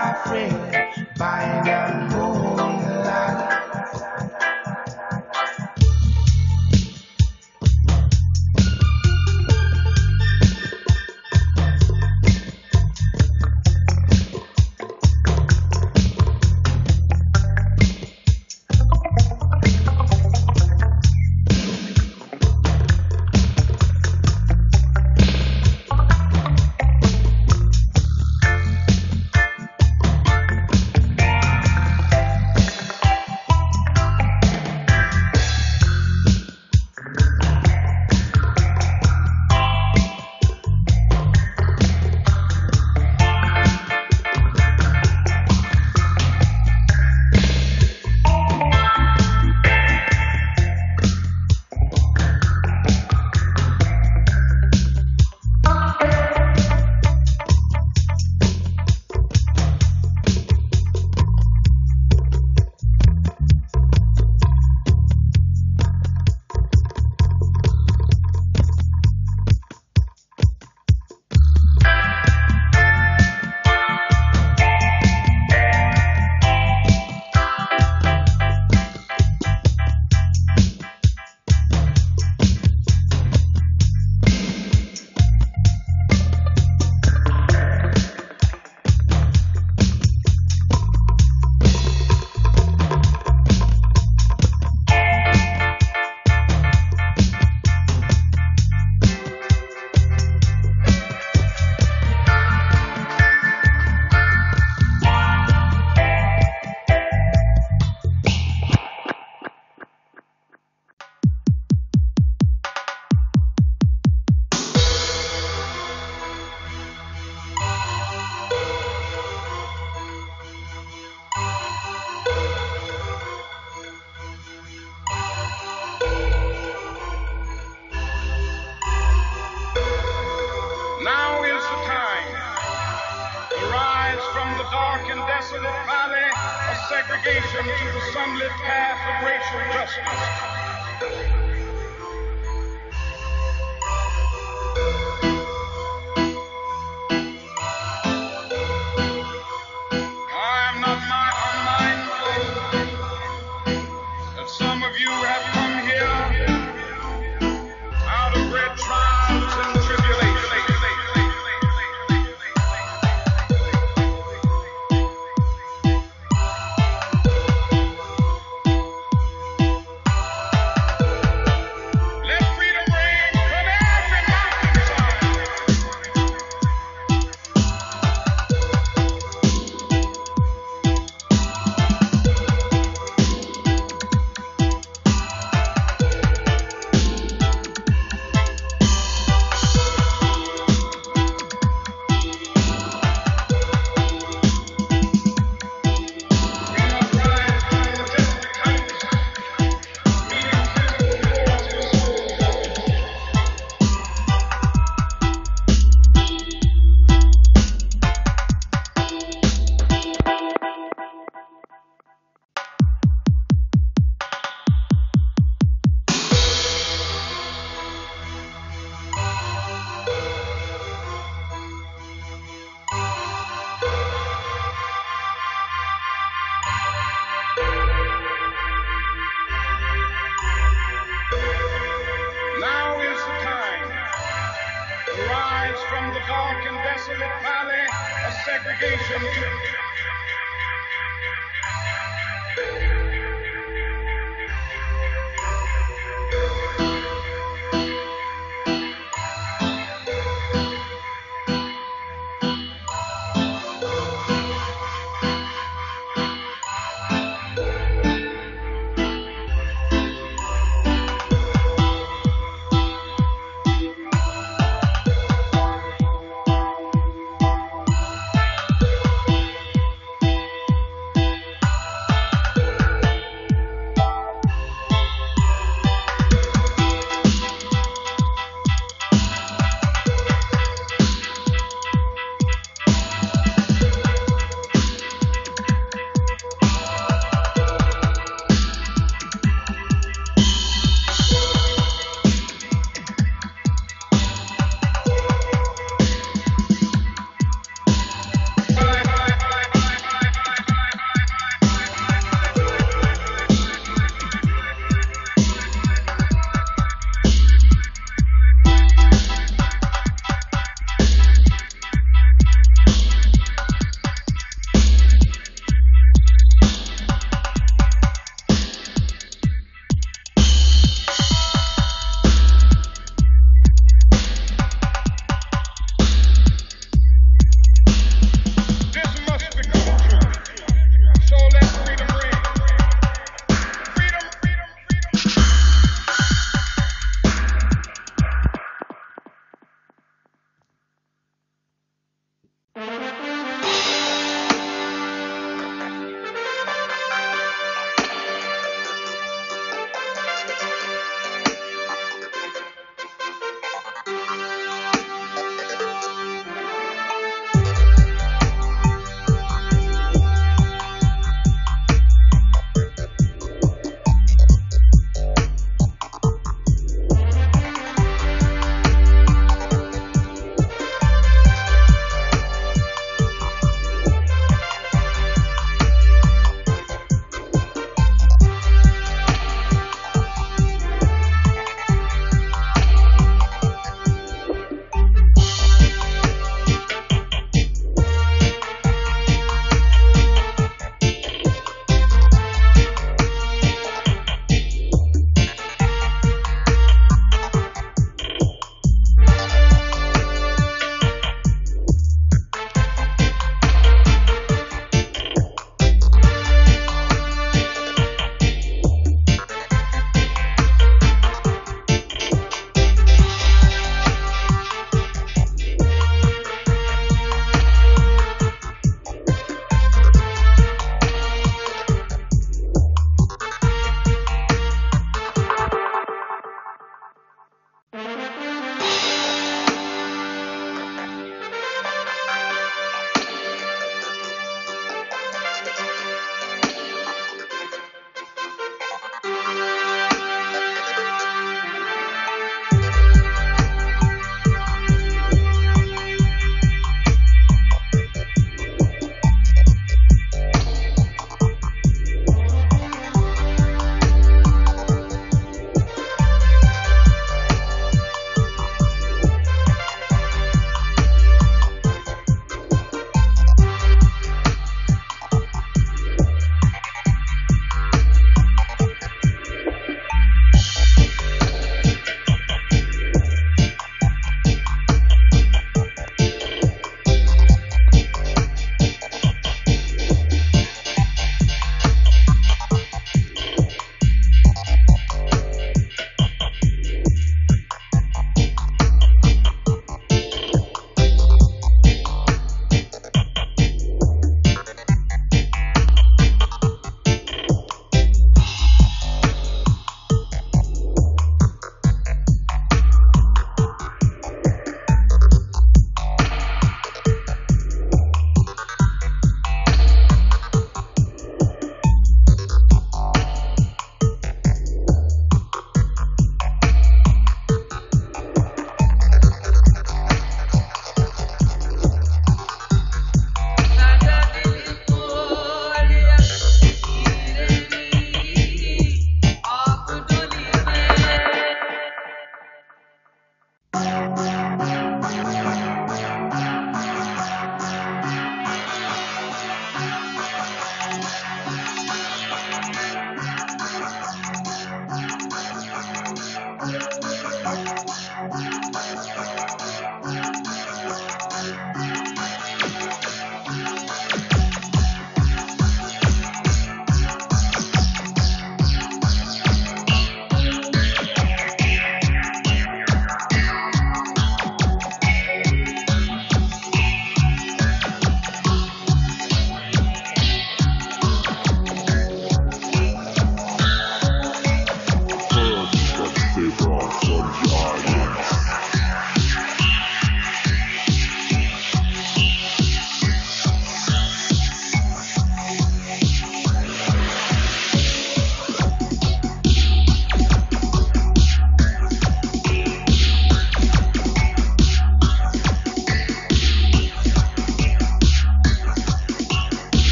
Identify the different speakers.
Speaker 1: my friend, buy. to the sunlit path of racial justice.